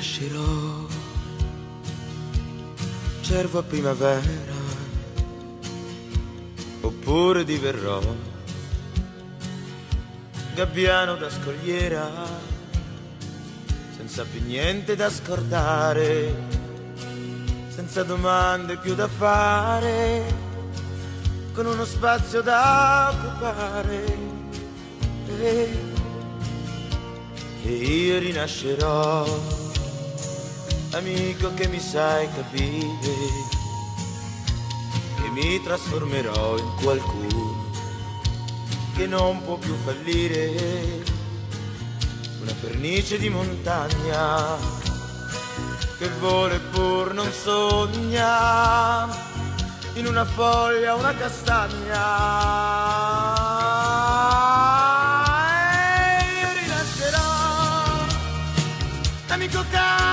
rinascerò, cervo a primavera, oppure diverrò. Gabbiano da scogliera, senza più niente da scordare, senza domande più da fare, con uno spazio da occupare. E e io rinascerò, amico che mi sai capire, e mi trasformerò in qualcuno che non può più fallire, una pernice di montagna che vuole pur non sogna, in una foglia una castagna. amico caro,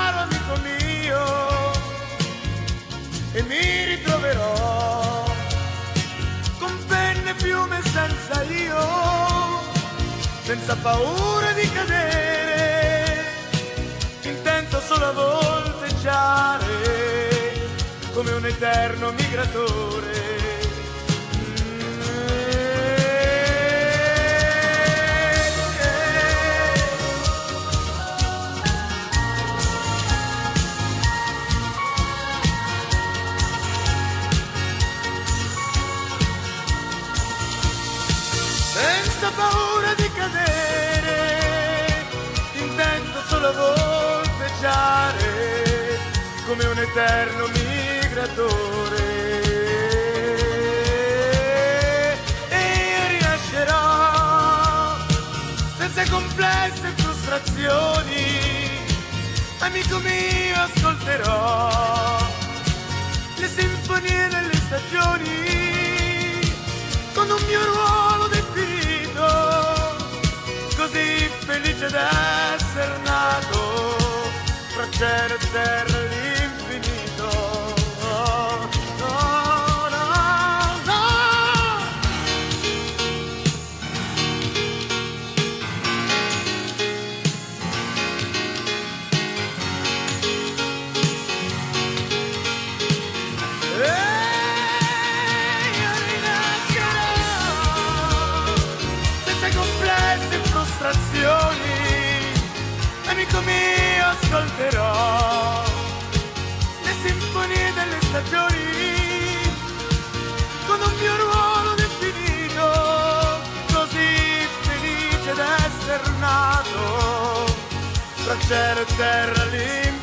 e mi ritroverò con penne, piume senza io, senza paura di cadere, intento solo a volteggiare come un eterno migratore. Senza paura di cadere, intento solo volteggiare come un eterno migratore. E io rinascerò senza complesse frustrazioni, amico mio ascolterò le sinfonie delle stagioni felice d'essere nato fra cielo e terra l'infinito. Oh, no, no, no. Frustrazioni, amico mio ascolterò le sinfonie delle stagioni con un mio ruolo definito, così felice d'essere nato fra cielo e terra all'infinito.